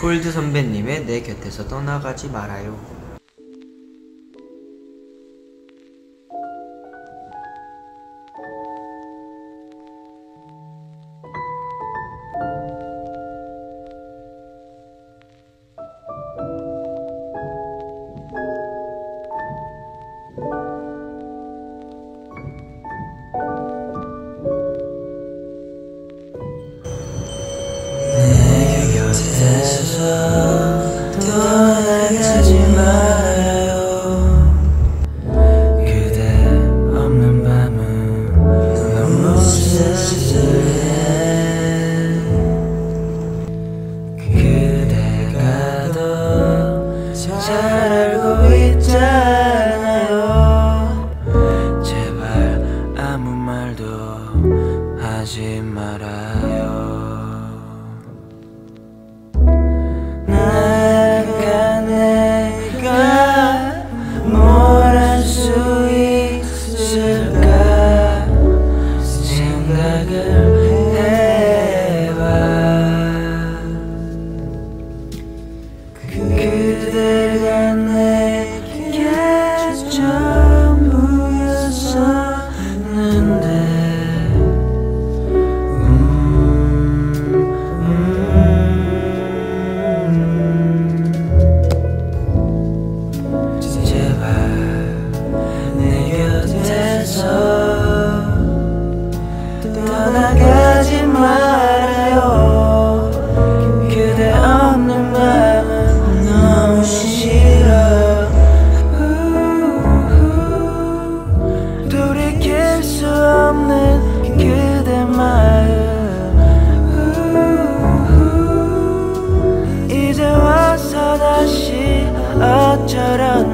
콜드 선배님의 내 곁에서 떠나가지 말아요. 잘 알고 있잖아요. 제발 아무 말도 하지 말아요. 나가 내가 뭘 할 수 있을까 하지 말아요. 그대 없는 밤은 너무 싫어. 돌이킬 수 없는 그대 마음. 이제 와서 다시 어쩌려나